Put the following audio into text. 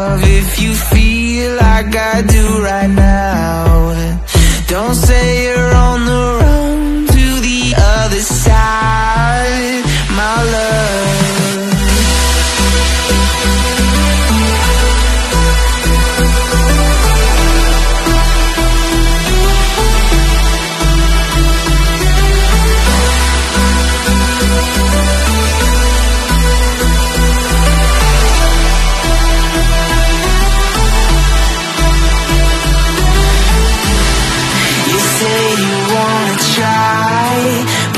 love if you feel like I do right now. Don't say